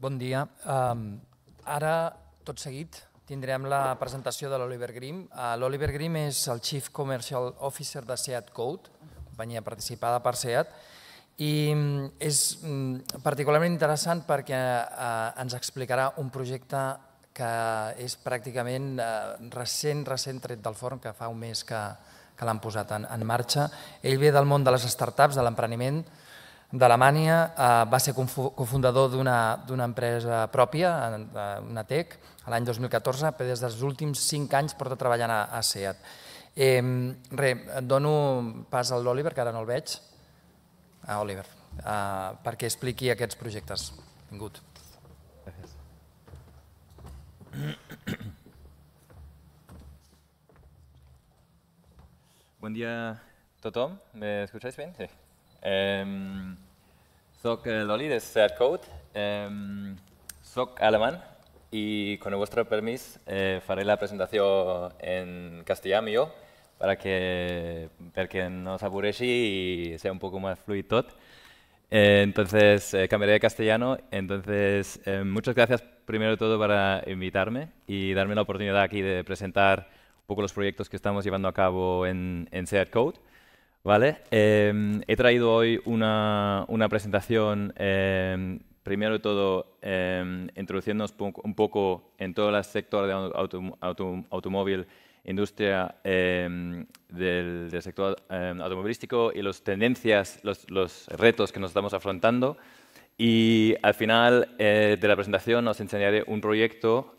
Bon dia. Um, ara, tot seguit, tindrem la presentació de l'Oliver Grimm. Uh, L'Oliver Grimm és el Chief Commercial Officer de Seat Code, companyia participada per Seat, i mm, és mm, particularment interessant perquè uh, ens explicarà un projecte que és pràcticament uh, recent, recent tret del forn, que fa un mes que, que l'han posat en, en marxa. Ell ve del món de les startups, de l'empreniment, d'Alemanya, eh, va ser cofundador d'una empresa pròpia, una TEC, l'any 2014, però des dels últims cinc anys porta treballant a, SEAT. Eh, re, dono pas a l'Oliver, que ara no el veig, a Oliver, eh, perquè expliqui aquests projectes. Vingut. Gràcies. Bon dia a tothom. M'escoltáis bé? Sí. Um, soc l'Oli de Seat Code, um, soc alemany i con el vostre permís eh, faré la presentació en castellà millor para que, perquè no s'avoreixi i sea un poco más fluid tot. Eh, entonces, eh, cambiaré de castellano. Entonces, eh, muchas gracias primero de todo para invitarme y darme la oportunidad aquí de presentar un poco los proyectos que estamos llevando a cabo en, en Code. ¿Vale? Eh, he traído hoy una, una presentación, eh, primero de todo, eh, introduciéndonos un poco en todo el sector de auto, auto, automóvil, industria del, del, sector automovilístico y las tendencias, los, los, retos que nos estamos afrontando. Y al final de la presentación os enseñaré un proyecto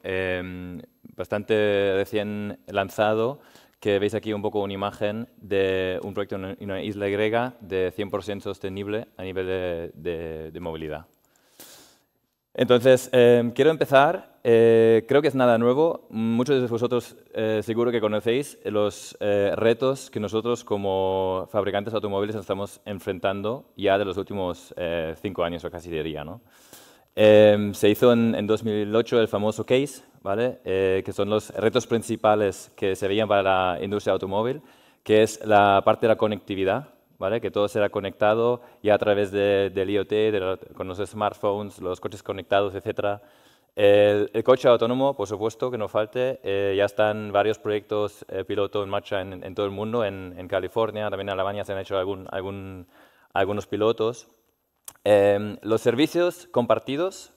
bastante recién lanzado que veis aquí un poco una imagen de un proyecto en una isla griega de 100% sostenible a nivel de, de, movilidad. Entonces, eh, quiero empezar, eh, creo que es nada nuevo, muchos de vosotros eh, seguro que conocéis los retos que nosotros como fabricantes de automóviles estamos enfrentando ya de los últimos cinco años o casi diría. ¿no? Se hizo en, en 2008 el famoso case, ¿vale? Eh, que son los retos principales que se veían para la industria automóvil, que es la parte de la conectividad, ¿vale? que todo será conectado ya a través de, del IoT, con los smartphones, los coches conectados, etc. El, coche autónomo, por supuesto, que no falte, eh, ya están varios proyectos eh, piloto en marcha en, todo el mundo, en, California, también en Alemania se han hecho algunos pilotos. Los servicios compartidos,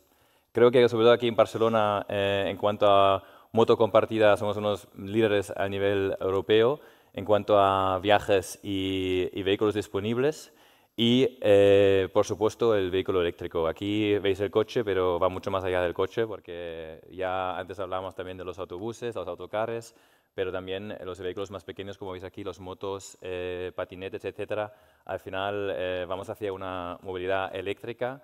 Creo que sobre todo aquí en Barcelona, eh, en cuanto a moto compartida, somos unos líderes a nivel europeo en cuanto a viajes y, vehículos disponibles. Y, eh, por supuesto, el vehículo eléctrico. Aquí veis el coche, pero va mucho más allá del coche, porque ya antes hablábamos también de los autobuses, los autocares, pero también los vehículos más pequeños, como veis aquí, los motos, eh, patinetes, etcétera. Al final vamos hacia una movilidad eléctrica.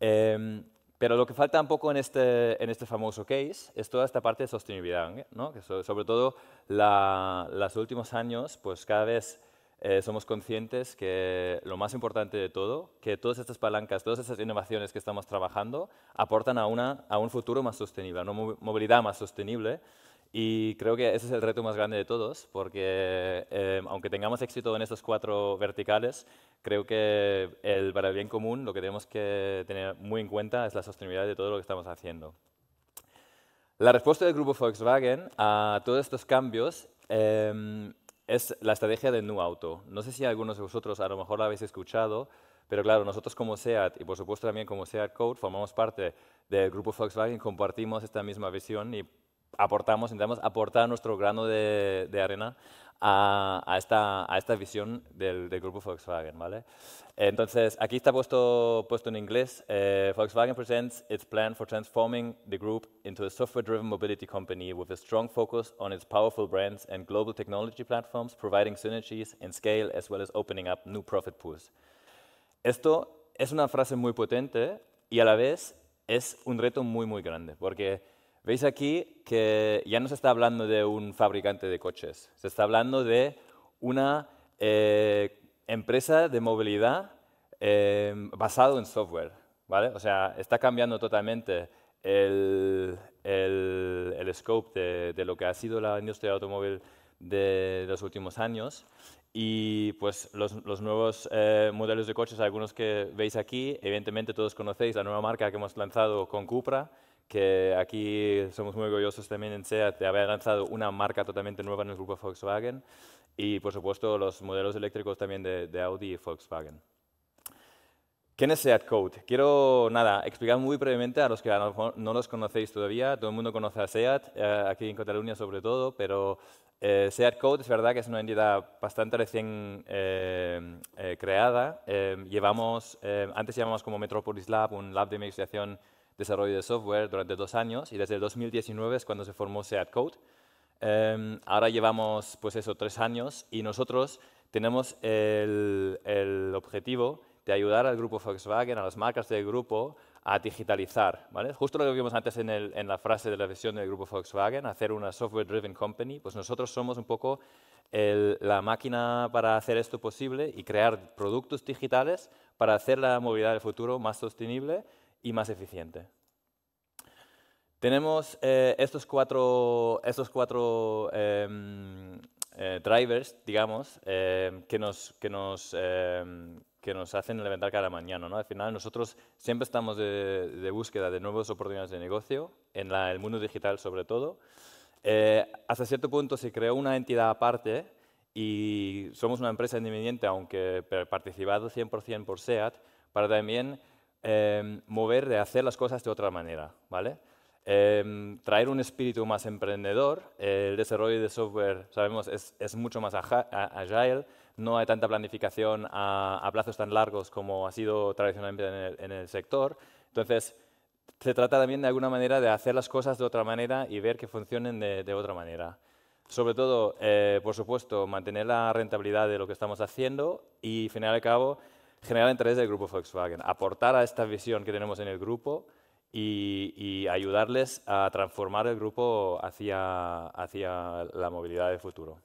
Em, pero lo que falta un poco en este, en este famoso case es toda esta parte de sostenibilidad, ¿no? que sobre todo la, los últimos años, pues cada vez eh, somos conscientes que lo más importante de todo, que todas estas palancas, todas estas innovaciones que estamos trabajando aportan a, una, a un futuro más sostenible, a una movilidad más sostenible, y creo que ese es el reto más grande de todos, porque eh, aunque tengamos éxito en estos cuatro verticales, creo que el, para el bien común lo que tenemos que tener muy en cuenta es la sostenibilidad de todo lo que estamos haciendo. La respuesta del grupo Volkswagen a todos estos cambios em, es la estrategia del New Auto. No sé si algunos de vosotros a lo mejor la habéis escuchado, pero claro, nosotros como SEAT y por supuesto también como SEAT Code formamos parte del grupo Volkswagen, compartimos esta misma visión y aportamos, intentamos aportar nuestro grano de, de arena a, a, esta, a, esta, visión del, del, grupo Volkswagen. ¿vale? Entonces, aquí está puesto, puesto en inglés, eh, Volkswagen presents its plan for transforming the group into a software-driven mobility company with a strong focus on its powerful brands and global technology platforms, providing synergies in scale as well as opening up new profit pools. Esto es una frase muy potente y a la vez es un reto muy, muy grande, porque Veis aquí que ya no se está hablando de un fabricante de coches, se está hablando de una eh, empresa de movilidad eh, basado en software. ¿vale? O sea, está cambiando totalmente el, el, scope de, de, lo que ha sido la industria automóvil de, los últimos años Y pues los, los nuevos eh, modelos de coches, algunos que veis aquí, evidentemente todos conocéis la nueva marca que hemos lanzado con Cupra, que aquí somos muy orgullosos también en SEAT de haber lanzado una marca totalmente nueva en el grupo Volkswagen y por supuesto los modelos eléctricos también de, de Audi y Volkswagen. ¿Quién es SEAT Code? Quiero nada, explicar muy brevemente a los que no los conocéis todavía. Todo el mundo conoce a SEAT, eh, aquí en Cataluña sobre todo, pero eh, SEAT Code es verdad que es una entidad bastante recién eh, eh, creada. llevamos, antes llamamos como Metropolis Lab, un lab de investigación, desarrollo de software durante dos años y desde el 2019 es cuando se formó SEAT Code. ahora llevamos pues eso, tres años y nosotros tenemos el, el objetivo de ayudar al grupo Volkswagen, a las marcas del grupo, a digitalizar. ¿vale? Justo lo que vimos antes en, el, en, la frase de la visión del grupo Volkswagen, hacer una software-driven company, pues nosotros somos un poco el, la máquina para hacer esto posible y crear productos digitales para hacer la movilidad del futuro más sostenible y más eficiente. Tenemos eh, estos cuatro, estos cuatro eh, eh, drivers, digamos, em, que nos, que nos em, que nos hacen levantar cada mañana. ¿no? Al final nosotros siempre estamos de, búsqueda de nuevas oportunidades de negocio, en el mundo digital sobre todo. Eh, hasta cierto punto se creó una entidad aparte y somos una empresa independiente, aunque participado 100% por SEAT, para también eh, mover de hacer las cosas de otra manera. ¿vale? Eh, traer un espíritu más emprendedor, el desarrollo de software, sabemos, es, es mucho más agile, no hay tanta planificación a, plazos tan largos como ha sido tradicionalmente en el, sector. Entonces, se trata también de alguna manera de hacer las cosas de otra manera y ver que funcionen de, otra manera. Sobre todo, eh, por supuesto, mantener la rentabilidad de lo que estamos haciendo y, al final y al cabo, generar interés del grupo Volkswagen, aportar a esta visión que tenemos en el grupo y, y ayudarles a transformar el grupo hacia, hacia la movilidad del futuro.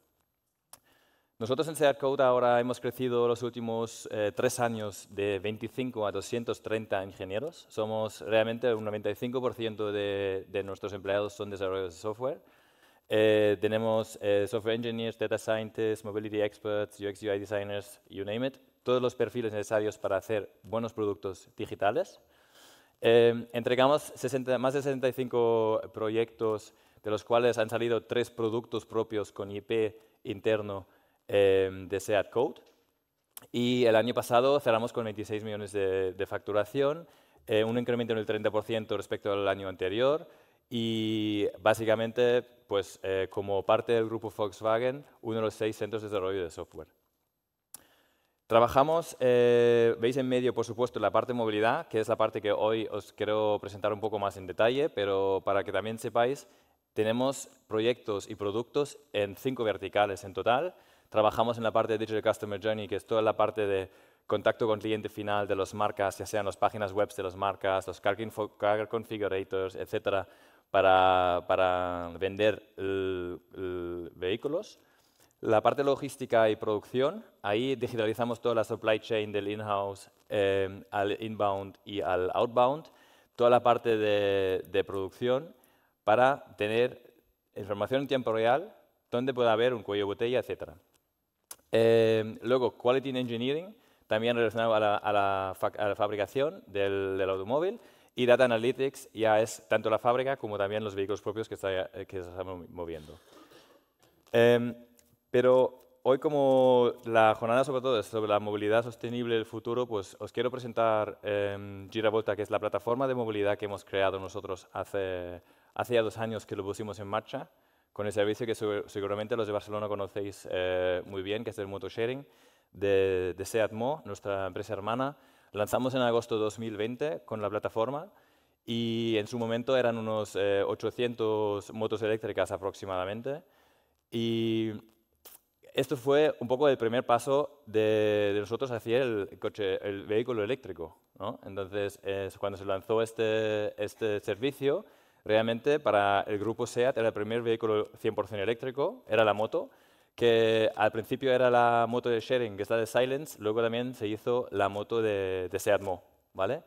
Nosotros en SEAT Code ahora hemos crecido los últimos eh, tres años de 25 a 230 ingenieros. Somos realmente un 95% de, de, nuestros empleados son desarrolladores de software. Eh, tenemos eh, software engineers, data scientists, mobility experts, UX UI designers, you name it. Todos los perfiles necesarios para hacer buenos productos digitales. entregamos 60, más de 65 proyectos, de los cuales han salido tres productos propios con IP interno Em, de SEAT Code. Y el año pasado cerramos con 26 millones de, facturación, eh, un incremento en el 30% respecto al año anterior y básicamente, pues, eh, como parte del grupo Volkswagen, uno de los seis centros de desarrollo de software. Trabajamos, eh, veis en medio, por supuesto, la parte de movilidad, que es la parte que hoy os quiero presentar un poco más en detalle, pero para que también sepáis, tenemos proyectos y productos en cinco verticales en total, Trabajamos en la parte de Digital Customer Journey, que es toda la parte de contacto con cliente final de las marcas, ya sean las páginas web de las marcas, los car, configurators, etcétera, para, para vender vehículos. La parte logística y producción, ahí digitalizamos toda la supply chain del in-house eh, al inbound y al outbound, toda la parte de, producción para tener información en tiempo real, donde puede haber un cuello de botella, etcétera. Eh, luego, Quality Engineering, también relacionado a la, fabricación del, automóvil. Y Data Analytics ya es tanto la fábrica como también los vehículos propios que, que se están moviendo. Em, pero hoy como la jornada sobre todo es sobre la movilidad sostenible del futuro, pues os quiero presentar eh, Giravolta, que es la plataforma de movilidad que hemos creado nosotros hace, hace ya dos años que lo pusimos en marcha con el servicio que seguramente los de Barcelona conocéis eh, muy bien, que es el Motosharing de, de Seat Mo, nuestra empresa hermana. Lanzamos en agosto de 2020 con la plataforma y en su momento eran unos 800 eh, motos eléctricas aproximadamente. Y esto fue un poco el primer paso de, nosotros hacia el, coche, el vehículo eléctrico. ¿no? Entonces, cuando se lanzó este, este servicio, Realmente para el grupo SEAT era el primer vehículo 100% eléctrico, era la moto, que al principio era la moto de sharing, que es la de Silence, luego también se hizo la moto de, Seat Mo, ¿vale?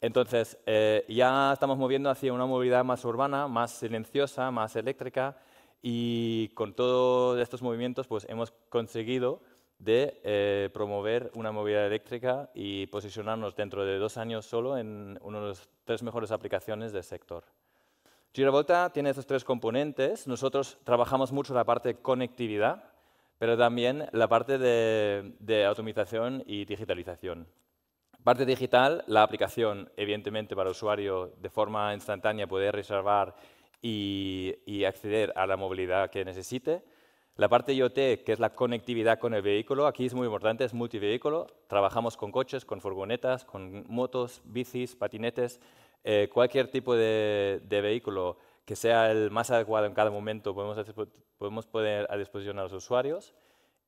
Entonces, eh, ya estamos moviendo hacia una movilidad más urbana, más silenciosa, más eléctrica, y con todos estos movimientos pues hemos conseguido de eh, promover una movilidad eléctrica y posicionarnos dentro de dos años solo en una de las tres mejores aplicaciones del sector. Giravolta tiene estos tres componentes. Nosotros trabajamos mucho la parte de conectividad, pero también la parte de, de automatización y digitalización. Parte digital, la aplicación, evidentemente, para el usuario de forma instantánea poder reservar y, y acceder a la movilidad que necesite. La parte IoT, que es la conectividad con el vehículo, aquí es muy importante, es multivehículo. Trabajamos con coches, con furgonetas, con motos, bicis, patinetes, eh, cualquier tipo de, de, vehículo que sea el más adecuado en cada momento podemos, podemos poner a disposición a los usuarios.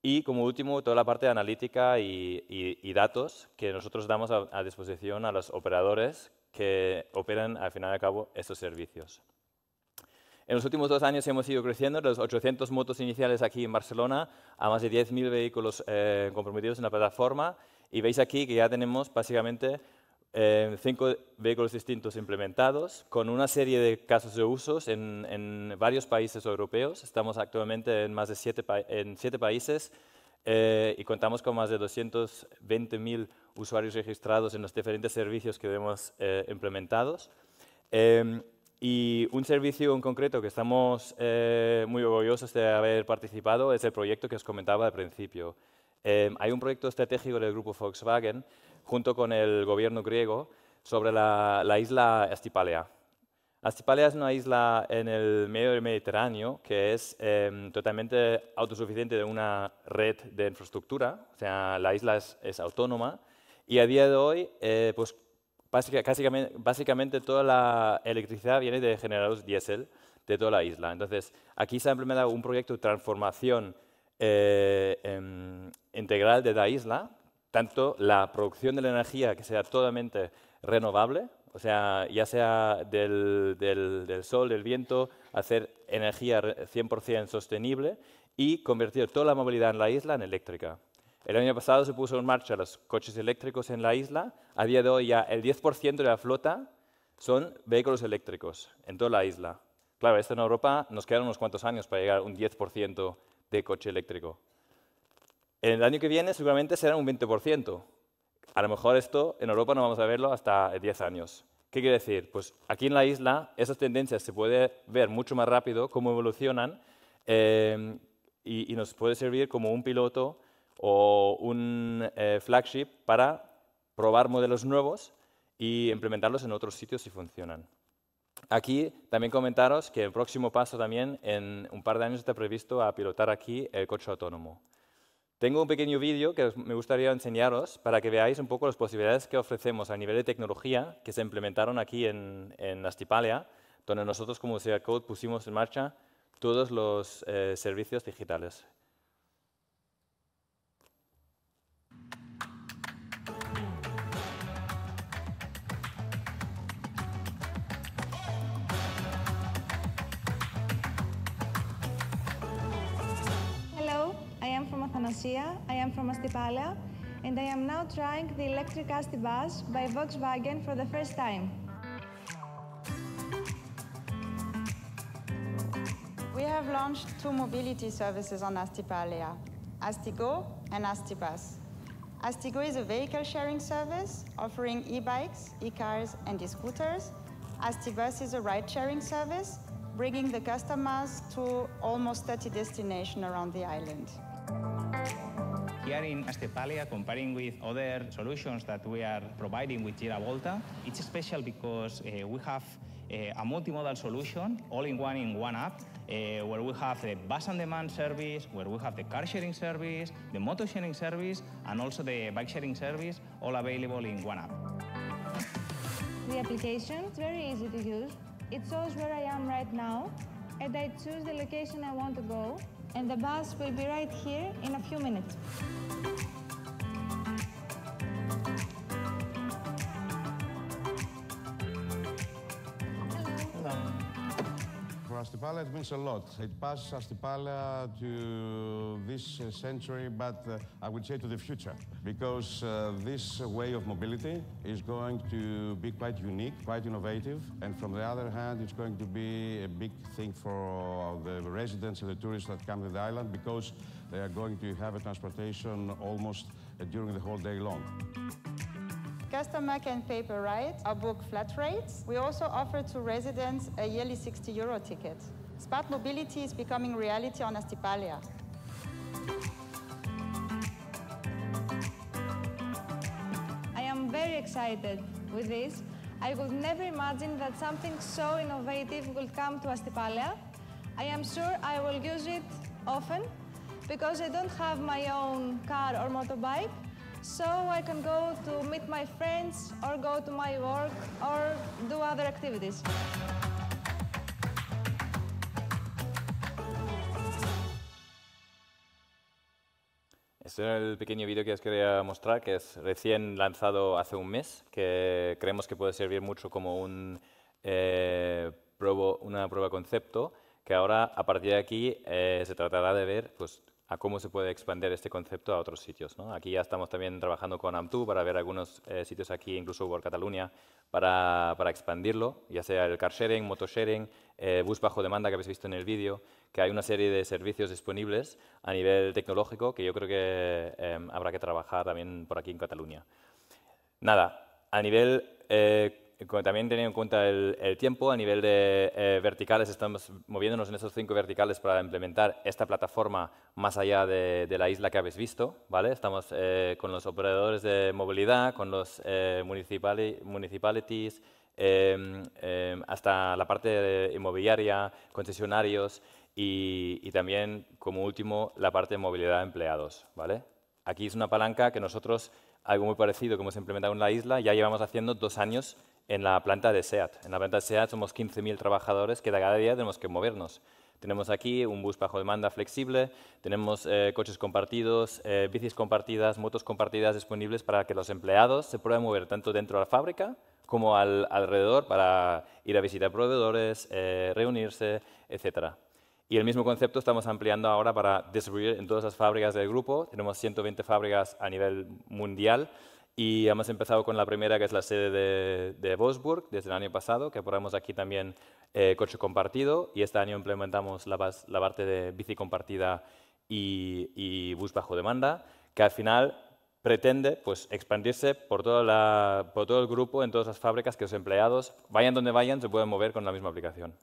Y como último, toda la parte de analítica y, y, y datos que nosotros damos a, a, disposición a los operadores que operan al final y al cabo estos servicios. En los últimos dos años hemos ido creciendo de los 800 motos iniciales aquí en Barcelona a más de 10.000 vehículos eh, comprometidos en la plataforma y veis aquí que ya tenemos básicamente eh, cinco vehículos distintos implementados con una serie de casos de usos en, en varios países europeos. Estamos actualmente en más de siete, pa en siete países eh, y contamos con más de 220.000 usuarios registrados en los diferentes servicios que hemos eh, implementados. Y un servicio en concreto que estamos eh, muy orgullosos de haber participado es el proyecto que os comentaba al principio. Eh, hay un proyecto estratégico del grupo Volkswagen junto con el gobierno griego sobre la, la isla Astipalea. Astipalea es una isla en el medio del Mediterráneo que es eh, totalmente autosuficiente de una red de infraestructura, o sea, la isla es, es autónoma y a día de hoy eh, pues básicamente, toda la electricidad viene de generadores diésel de toda la isla. Entonces, aquí se ha implementado un proyecto de transformación eh, eh, integral de la isla, tanto la producción de la energía que sea totalmente renovable, o sea, ya sea del, del, del sol, del viento, hacer energía 100% sostenible y convertir toda la movilidad en la isla en eléctrica. El año pasado se puso en marcha los coches eléctricos en la isla. A día de hoy ya el 10% de la flota son vehículos eléctricos en toda la isla. Claro, esto en Europa nos quedan unos cuantos años para llegar a un 10% de coche eléctrico. El año que viene seguramente será un 20%. A lo mejor esto en Europa no vamos a verlo hasta 10 años. ¿Qué quiere decir? Pues aquí en la isla esas tendencias se puede ver mucho más rápido cómo evolucionan eh, y, y nos puede servir como un piloto o un eh, flagship para probar modelos nuevos y implementarlos en otros sitios si funcionan. Aquí también comentaros que el próximo paso también en un par de años está previsto a pilotar aquí el coche autónomo. Tengo un pequeño vídeo que me gustaría enseñaros para que veáis un poco las posibilidades que ofrecemos a nivel de tecnología que se implementaron aquí en, en Astipalia, donde nosotros como Code pusimos en marcha todos los eh, servicios digitales. Anastasia. I am from Astipala, and I am now trying the electric Asti bus by Volkswagen for the first time. We have launched two mobility services on Astipalia, Astigo and Astibus. Astigo is a vehicle sharing service offering e-bikes, e-cars, and e-scooters. Astibus is a ride-sharing service bringing the customers to almost 30 destinations around the island. Here in Estepalia, comparing with other solutions that we are providing with Gira Volta, it's special because uh, we have uh, a multimodal solution, all in one in one app, uh, where we have the bus on demand service, where we have the car sharing service, the motor sharing service, and also the bike sharing service, all available in one app. The application is very easy to use. It shows where I am right now, and I choose the location I want to go, and the bus will be right here in a few minutes. Astipala, it means a lot. It passes Astipala to this uh, century, but uh, I would say to the future, because uh, this way of mobility is going to be quite unique, quite innovative, and from the other hand, it's going to be a big thing for the residents and the tourists that come to the island, because they are going to have a transportation almost uh, during the whole day long. Customer can pay per ride or book flat rates. We also offer to residents a yearly 60 euro ticket. Smart mobility is becoming reality on Astipalia. I am very excited with this. I would never imagine that something so innovative will come to Astipalia. I am sure I will use it often because I don't have my own car or motorbike, so I can go to meet my friends or go to my work or do other activities. Este era el pequeño vídeo que os quería mostrar, que es recién lanzado hace un mes, que creemos que puede servir mucho como un, eh, probo- una prueba concepto, que ahora a partir de aquí eh, se tratará de ver pues, a cómo se puede expandir este concepto a otros sitios. Aquí ya estamos también trabajando con AMTU para ver algunos eh, sitios aquí, incluso por Cataluña, para, para expandirlo, ya sea el car sharing, moto sharing, eh, bus bajo demanda que habéis visto en el vídeo, que hay una serie de servicios disponibles a nivel tecnológico que yo creo que eh, habrá que trabajar también por aquí en Cataluña. Nada, a nivel, eh, también teniendo en cuenta el, el tiempo, a nivel de eh, verticales, estamos moviéndonos en esos cinco verticales para implementar esta plataforma más allá de, de la isla que habéis visto, ¿vale? Estamos eh, con los operadores de movilidad, con los eh, municipali- municipalities, eh, eh, hasta la parte inmobiliaria, concesionarios y, y también, como último, la parte de movilidad de empleados, ¿vale? Aquí es una palanca que nosotros, algo muy parecido que hemos implementado en la isla, ya llevamos haciendo dos años en la planta de SEAT. En la planta de SEAT somos 15.000 trabajadores que cada día tenemos que movernos. Tenemos aquí un bus bajo demanda flexible, tenemos eh, coches compartidos, eh, bicis compartidas, motos compartidas disponibles para que los empleados se puedan mover tanto dentro de la fábrica como al- alrededor para ir a visitar proveedores, eh, reunirse, etcétera. Y el mismo concepto estamos ampliando ahora para distribuir en todas las fábricas del grupo. Tenemos 120 fábricas a nivel mundial y hemos empezado con la primera, que es la sede de, de Wolfsburg, desde el año pasado, que ponemos aquí también eh, coche compartido y este año implementamos la, parte de bici compartida y, bus bajo demanda, que al final pretende pues, expandirse por, por todo el grupo, en todas las fábricas, que los empleados, vayan donde vayan, se pueden mover con la misma aplicación.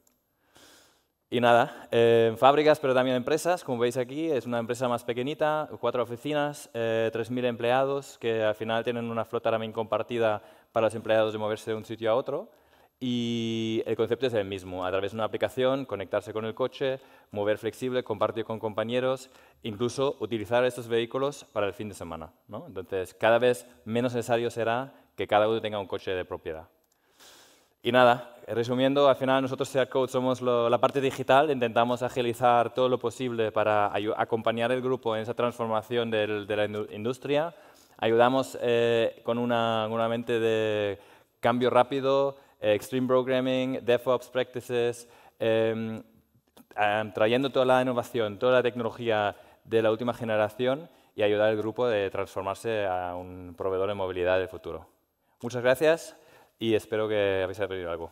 Y nada, eh, fábricas, pero también empresas, como veis aquí, es una empresa más pequeñita, cuatro oficinas, eh, 3.000 empleados, que al final tienen una flota también compartida para los empleados de moverse de un sitio a otro. Y el concepto es el mismo, a través de una aplicación, conectarse con el coche, mover flexible, compartir con compañeros, incluso utilizar estos vehículos para el fin de semana. ¿no? Entonces, cada vez menos necesario será que cada uno tenga un coche de propiedad. Y nada, resumiendo, al final nosotros Seat Code somos lo- la parte digital, intentamos agilizar todo lo posible para acompañar el grupo en esa transformación del- de la indu- industria. Ayudamos eh, con una, una mente de cambio rápido, eh, extreme programming, DevOps practices, am, trayendo toda la innovación, toda la tecnología de la última generación y ayudar al grupo de transformarse a un proveedor de movilidad del futuro. Muchas gracias y espero que habéis aprendido algo.